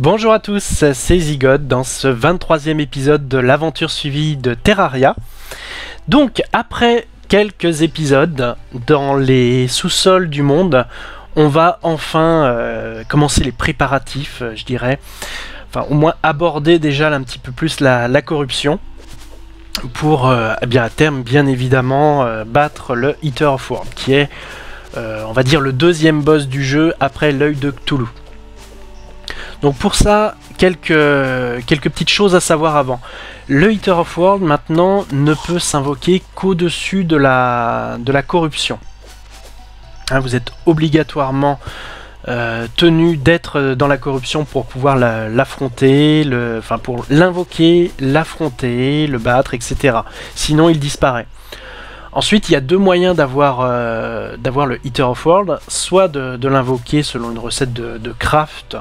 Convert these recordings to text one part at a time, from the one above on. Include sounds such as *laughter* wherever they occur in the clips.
Bonjour à tous, c'est Zygod dans ce 23e épisode de l'aventure suivie de Terraria. Donc, après quelques épisodes dans les sous-sols du monde, on va enfin euh, commencer les préparatifs, euh, je dirais. Enfin, au moins aborder déjà un petit peu plus la, corruption pour, euh, eh bien à terme, bien évidemment, battre le Eater of World, qui est, on va dire, le deuxième boss du jeu après l'œil de Cthulhu. Donc pour ça, quelques, petites choses à savoir avant. Le Eater of World maintenant ne peut s'invoquer qu'au-dessus de la, de la corruption. Hein, vous êtes obligatoirement euh, tenu d'être dans la corruption pour pouvoir l'affronter, enfin pour l'invoquer, l'affronter, le battre, etc. Sinon il disparaît. Ensuite, il y a deux moyens d'avoir euh, le Eater of World, soit de, l'invoquer selon une recette de craft,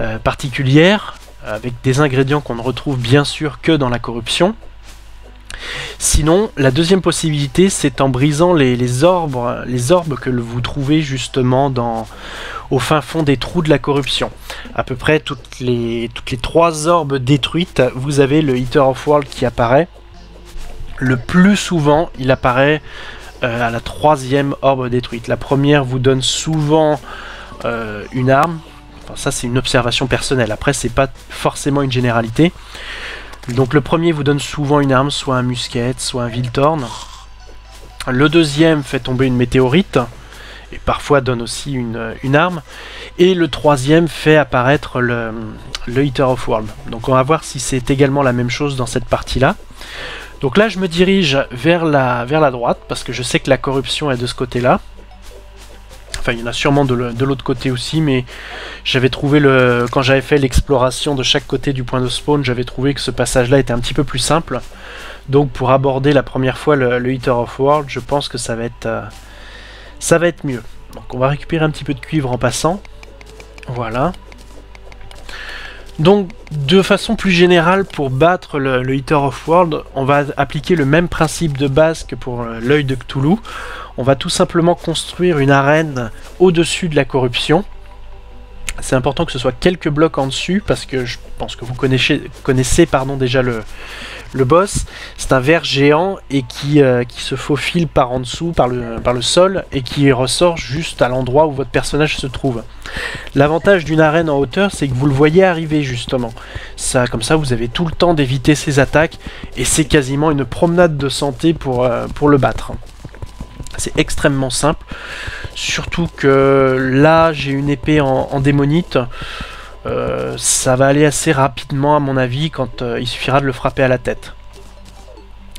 euh, particulière, avec des ingrédients qu'on ne retrouve bien sûr que dans la corruption. Sinon, la deuxième possibilité, c'est en brisant les, orbes, les orbes que vous trouvez justement dans, au fin fond des trous de la corruption. À peu près toutes les, trois orbes détruites, vous avez le Eater of World qui apparaît. Le plus souvent, il apparaît euh, à la troisième orbe détruite. La première vous donne souvent euh, une arme, ça, c'est une observation personnelle. Après, c'est pas forcément une généralité. Donc, le premier vous donne souvent une arme, soit un musket, soit un Viltorn. Le deuxième fait tomber une météorite, et parfois donne aussi une, arme. Et le troisième fait apparaître le, le Eater of World. Donc, on va voir si c'est également la même chose dans cette partie-là. Donc là, je me dirige vers la, vers la droite, parce que je sais que la corruption est de ce côté-là. Enfin, il y en a sûrement de l'autre côté aussi, mais j'avais trouvé le. Quand j'avais fait l'exploration de chaque côté du point de spawn, j'avais trouvé que ce passage-là était un petit peu plus simple. Donc pour aborder la première fois le, le of World, je pense que ça va être. Euh, ça va être mieux. Donc on va récupérer un petit peu de cuivre en passant. Voilà. Donc, de façon plus générale, pour battre le, le, of World, on va appliquer le même principe de base que pour euh, l'œil de Cthulhu on va tout simplement construire une arène au-dessus de la corruption. C'est important que ce soit quelques blocs en dessus parce que je pense que vous connaissez, déjà le, boss. C'est un ver géant et qui, euh, se faufile par en dessous, par le, sol et qui ressort juste à l'endroit où votre personnage se trouve. L'avantage d'une arène en hauteur, c'est que vous le voyez arriver justement. Comme ça, vous avez tout le temps d'éviter ses attaques et c'est quasiment une promenade de santé pour, euh, pour le battre. C'est extrêmement simple. Surtout que là, j'ai une épée en, démonite. Euh, ça va aller assez rapidement à mon avis quand euh, il suffira de le frapper à la tête.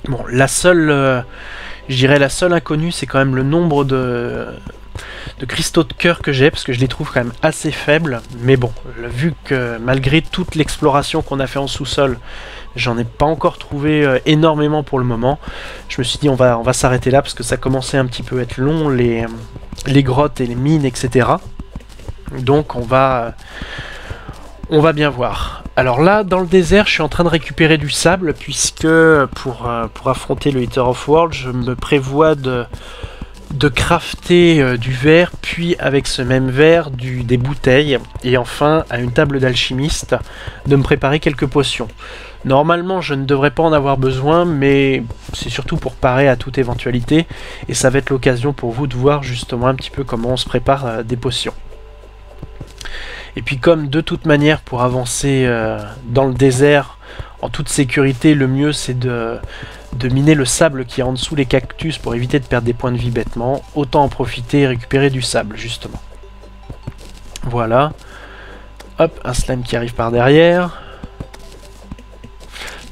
Bon, la seule, euh, la seule inconnue, c'est quand même le nombre de, de cristaux de cœur que j'ai, parce que je les trouve quand même assez faibles. Mais bon, vu que malgré toute l'exploration qu'on a fait en sous-sol, J'en ai pas encore trouvé euh, énormément pour le moment. Je me suis dit on va, s'arrêter là parce que ça commençait un petit peu à être long, les, les grottes et les mines, etc. Donc on va, on va bien voir. Alors là, dans le désert, je suis en train de récupérer du sable puisque pour, euh, pour affronter le Eater of World, je me prévois de de crafter euh, du verre, puis avec ce même verre des bouteilles, et enfin à une table d'alchimiste de me préparer quelques potions. Normalement je ne devrais pas en avoir besoin, mais c'est surtout pour parer à toute éventualité, et ça va être l'occasion pour vous de voir justement un petit peu comment on se prépare euh, des potions. Et puis comme de toute manière pour avancer euh, dans le désert en toute sécurité, le mieux c'est de de miner le sable qui est en dessous les cactus pour éviter de perdre des points de vie bêtement, autant en profiter et récupérer du sable, justement. Voilà. Hop, un slime qui arrive par derrière.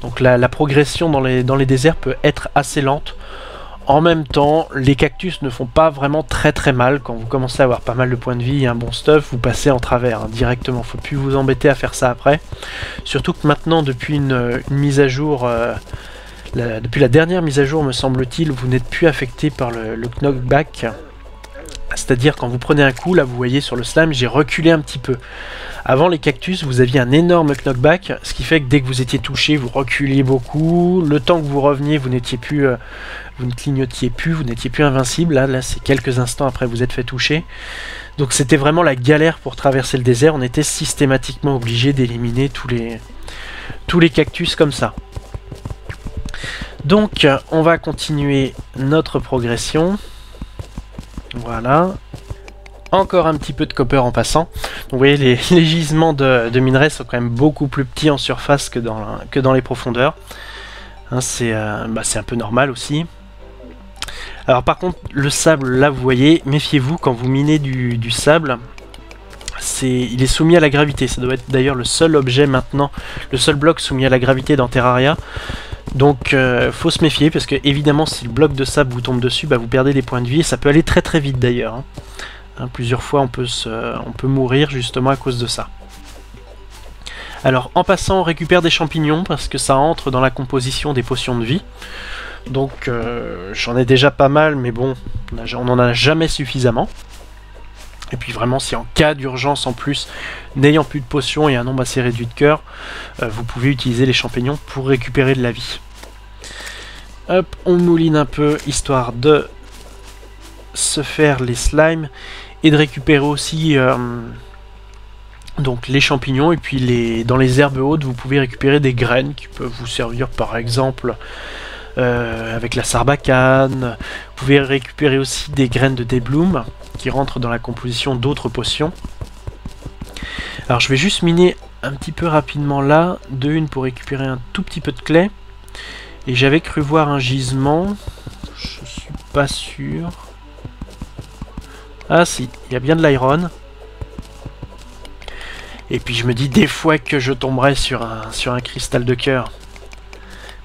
Donc la, progression dans les, déserts peut être assez lente. En même temps, les cactus ne font pas vraiment très très mal. Quand vous commencez à avoir pas mal de points de vie et un bon stuff, vous passez en travers hein, directement. Faut plus vous embêter à faire ça après. Surtout que maintenant, depuis une, mise à jour... Euh, depuis la dernière mise à jour, me semble-t-il, vous n'êtes plus affecté par le, knockback. C'est-à-dire quand vous prenez un coup, là vous voyez sur le slime, j'ai reculé un petit peu. Avant les cactus, vous aviez un énorme knockback, ce qui fait que dès que vous étiez touché, vous reculiez beaucoup. Le temps que vous reveniez, vous n'étiez plus, euh, vous ne clignotiez plus, vous n'étiez plus invincible. Là, là c'est quelques instants après vous êtes fait toucher. Donc c'était vraiment la galère pour traverser le désert. On était systématiquement obligé d'éliminer tous les, tous les cactus comme ça. Donc on va continuer notre progression. Voilà. Encore un petit peu de copper en passant. Vous voyez, les, *laughs* gisements de, minerais sont quand même beaucoup plus petits en surface que dans, que dans les profondeurs. Hein, euh, bah, c'est un peu normal aussi. Alors par contre, le sable, là, vous voyez, méfiez-vous quand vous minez du, sable. il est soumis à la gravité. Ça doit être d'ailleurs le seul objet maintenant, le seul bloc soumis à la gravité dans Terraria. Donc euh, faut se méfier parce que évidemment si le bloc de sable vous tombe dessus, bah, vous perdez des points de vie et ça peut aller très très vite d'ailleurs. Hein. Hein, plusieurs fois on peut, on peut mourir justement à cause de ça. Alors en passant on récupère des champignons parce que ça entre dans la composition des potions de vie. Donc euh, j'en ai déjà pas mal mais bon on n'en a jamais suffisamment. Et puis vraiment, si en cas d'urgence en plus, n'ayant plus de potions et un nombre assez réduit de cœur, euh, vous pouvez utiliser les champignons pour récupérer de la vie. Hop, on mouline un peu, histoire de se faire les slimes et de récupérer aussi euh, donc les champignons et puis les, dans les herbes hautes vous pouvez récupérer des graines qui peuvent vous servir par exemple euh, avec la sarbacane. Vous pouvez récupérer aussi des graines de débloom qui rentrent dans la composition d'autres potions. Alors je vais juste miner un petit peu rapidement là, de une pour récupérer un tout petit peu de clé. Et j'avais cru voir un gisement, je suis pas sûr. Ah si, il y a bien de l'iron. Et puis je me dis des fois que je tomberai sur un, sur un cristal de cœur.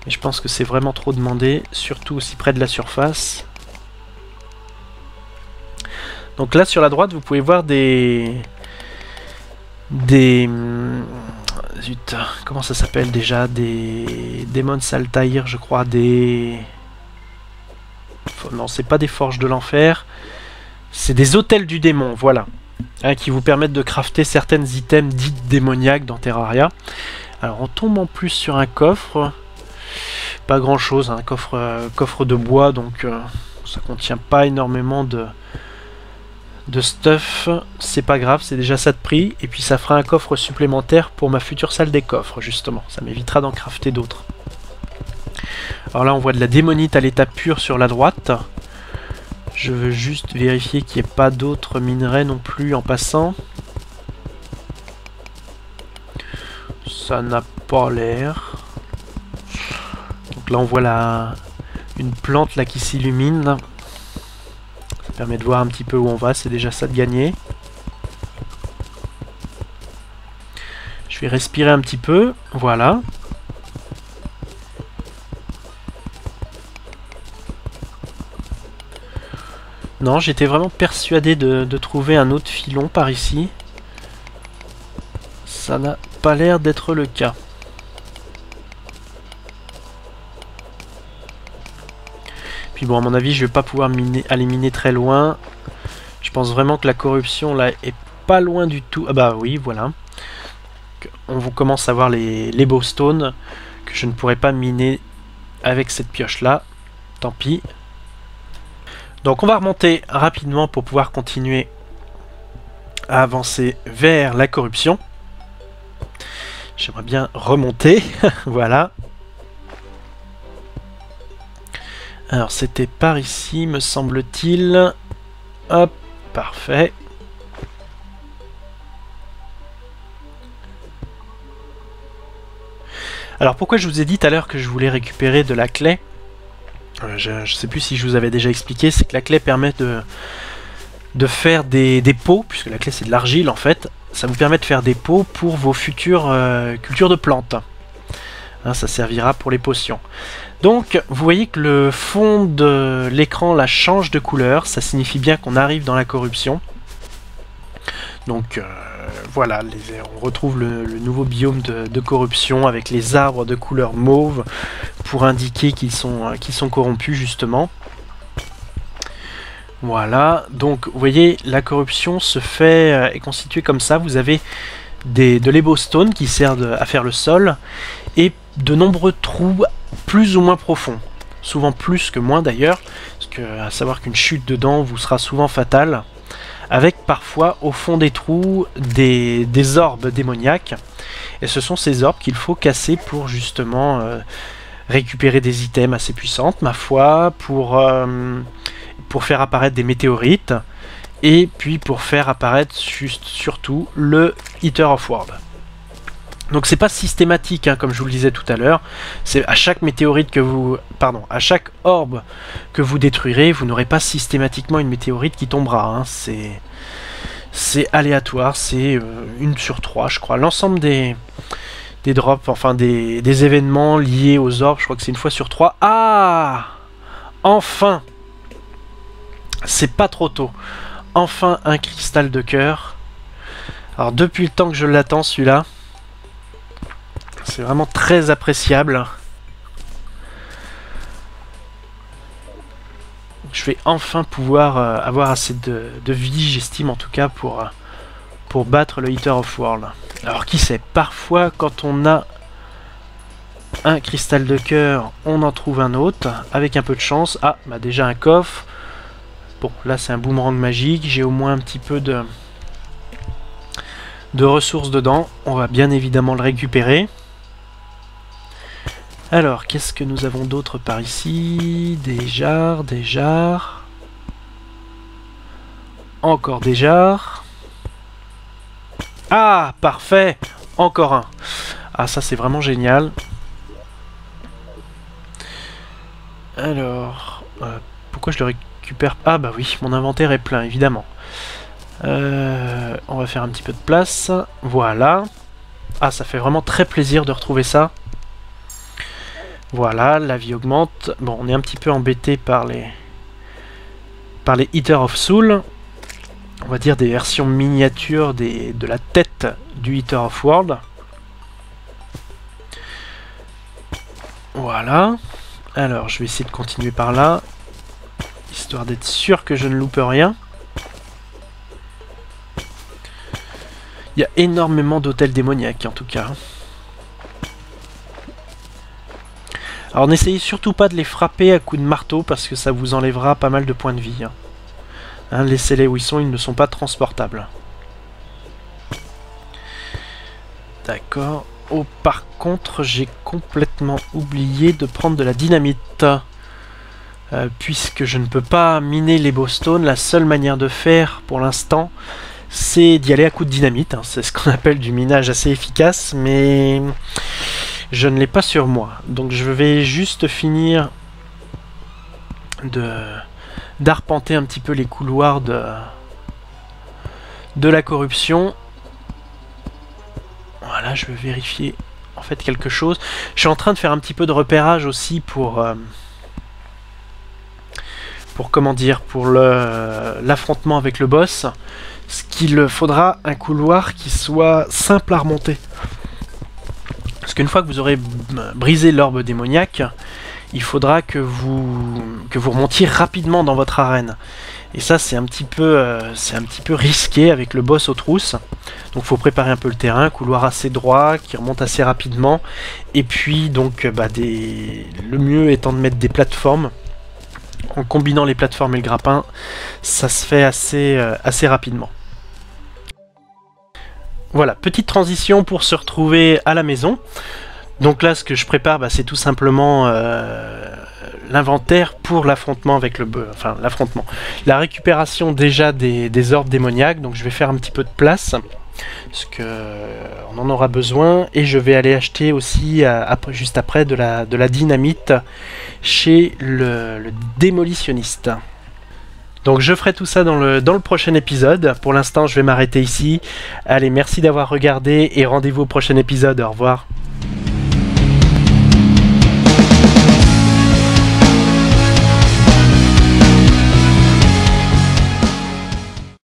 Mais je pense que c'est vraiment trop demandé, surtout aussi près de la surface. Donc là sur la droite vous pouvez voir des... Des... Zut, comment ça s'appelle déjà? Des... Démons Saltair je crois, des... Non, c'est pas des forges de l'enfer. C'est des hôtels du démon, voilà. Hein, qui vous permettent de crafter certaines items dites démoniaques dans Terraria. Alors on tombe en plus sur un coffre. Pas grand chose, un coffre, euh, coffre de bois, donc euh, ça contient pas énormément de, de stuff, c'est pas grave, c'est déjà ça de prix, et puis ça fera un coffre supplémentaire pour ma future salle des coffres, justement, ça m'évitera d'en crafter d'autres. Alors là on voit de la démonite à l'état pur sur la droite, je veux juste vérifier qu'il n'y ait pas d'autres minerais non plus en passant. Ça n'a pas l'air. Donc là on voit la... une plante là qui s'illumine permet de voir un petit peu où on va, c'est déjà ça de gagner. Je vais respirer un petit peu, voilà. Non, j'étais vraiment persuadé de, de, trouver un autre filon par ici. Ça n'a pas l'air d'être le cas. Bon, à mon avis, je vais pas pouvoir aller miner très loin. Je pense vraiment que la corruption, là, est pas loin du tout. Ah bah oui, voilà. On commence à voir les, les bowstones que je ne pourrais pas miner avec cette pioche-là. Tant pis. Donc on va remonter rapidement pour pouvoir continuer à avancer vers la corruption. J'aimerais bien remonter. *laughs* voilà. Alors c'était par ici, me semble-t-il. Hop, parfait. Alors pourquoi je vous ai dit tout à l'heure que je voulais récupérer de la clé? Euh, Je ne sais plus si je vous avais déjà expliqué, c'est que la clé permet de, faire des, pots, puisque la clé c'est de l'argile en fait, ça vous permet de faire des pots pour vos futures euh, cultures de plantes. Hein, ça servira pour les potions. Donc, vous voyez que le fond de l'écran la change de couleur. Ça signifie bien qu'on arrive dans la corruption. Donc, euh, voilà, on retrouve le, nouveau biome de, corruption avec les arbres de couleur mauve pour indiquer qu'ils sont, euh, sont corrompus, justement. Voilà, donc vous voyez, la corruption se fait, euh, est constituée comme ça. Vous avez des, de l'ebostone qui sert à faire le sol et de nombreux trous plus ou moins profonds. Souvent plus que moins d'ailleurs, à savoir qu'une chute dedans vous sera souvent fatale. avec parfois au fond des trous des, orbes démoniaques. Et ce sont ces orbes qu'il faut casser pour justement euh, récupérer des items assez puissantes, ma foi, pour, euh, pour faire apparaître des météorites, et puis pour faire apparaître juste, surtout le Eater of World. Donc c'est pas systématique, hein, comme je vous le disais tout à l'heure. C'est à chaque météorite que vous, pardon, à chaque orbe que vous détruirez, vous n'aurez pas systématiquement une météorite qui tombera. Hein. C'est c'est aléatoire, c'est euh, une sur trois, je crois. L'ensemble des des drops, enfin des, des événements liés aux orbes, je crois que c'est une fois sur trois. Ah, enfin, c'est pas trop tôt. Enfin un cristal de cœur. Alors depuis le temps que je l'attends celui-là. C'est vraiment très appréciable. Je vais enfin pouvoir euh, avoir assez de, vie, j'estime en tout cas, pour, euh, battre le Eater of World. Alors qui sait, parfois quand on a un cristal de cœur, on en trouve un autre, avec un peu de chance. Ah, bah déjà un coffre. Bon, là c'est un boomerang magique, j'ai au moins un petit peu de, de ressources dedans. On va bien évidemment le récupérer. Alors, qu'est-ce que nous avons d'autre par ici? Des jarres, des jarres. Encore des jarres. Ah, parfait Encore un. Ah, ça c'est vraiment génial. Alors, euh, pourquoi je le récupère? Ah bah oui, mon inventaire est plein, évidemment. Euh, on va faire un petit peu de place. Voilà. Ah, ça fait vraiment très plaisir de retrouver ça. Voilà, la vie augmente. Bon, on est un petit peu embêté par les par les Eater of Soul. On va dire des versions miniatures des, de la tête du Eater of World. Voilà. Alors, je vais essayer de continuer par là. Histoire d'être sûr que je ne loupe rien. Il y a énormément d'hôtels démoniaques en tout cas. Alors n'essayez surtout pas de les frapper à coups de marteau parce que ça vous enlèvera pas mal de points de vie. Hein. Hein, laissez-les où ils sont, ils ne sont pas transportables. D'accord. Oh, par contre, j'ai complètement oublié de prendre de la dynamite. Euh, puisque je ne peux pas miner les bowstones, la seule manière de faire pour l'instant, c'est d'y aller à coups de dynamite. Hein. C'est ce qu'on *laughs* appelle du minage assez efficace, mais je ne l'ai pas sur moi. Donc je vais juste finir de d'arpenter un petit peu les couloirs de, de la corruption. Voilà, je vais vérifier en fait quelque chose. Je suis en train de faire un petit peu de repérage aussi pour... Euh, pour comment dire, pour l'affrontement avec le boss, ce qu'il faudra un couloir qui soit simple à remonter. Parce qu'une fois que vous aurez brisé l'orbe démoniaque, il faudra que vous, que vous remontiez rapidement dans votre arène. Et ça, c'est un, petit peu, euh, un petit peu risqué avec le boss aux trousses. Donc, il faut préparer un peu le terrain, couloir assez droit, qui remonte assez rapidement. Et puis, donc, bah, des... le mieux étant de mettre des plateformes. En combinant les plateformes et le grappin, ça se fait assez, euh, assez rapidement. Voilà, petite transition pour se retrouver à la maison. Donc là, ce que je prépare, bah, c'est tout simplement euh, l'inventaire pour l'affrontement avec le... Enfin, l'affrontement. La récupération déjà des, des, orbes démoniaques, donc je vais faire un petit peu de place, parce que on en aura besoin, et je vais aller acheter aussi, euh, juste après, de la, dynamite chez le démolitionniste. Donc je ferai tout ça dans le, prochain épisode. Pour l'instant, je vais m'arrêter ici. Allez, merci d'avoir regardé et rendez-vous au prochain épisode. Au revoir.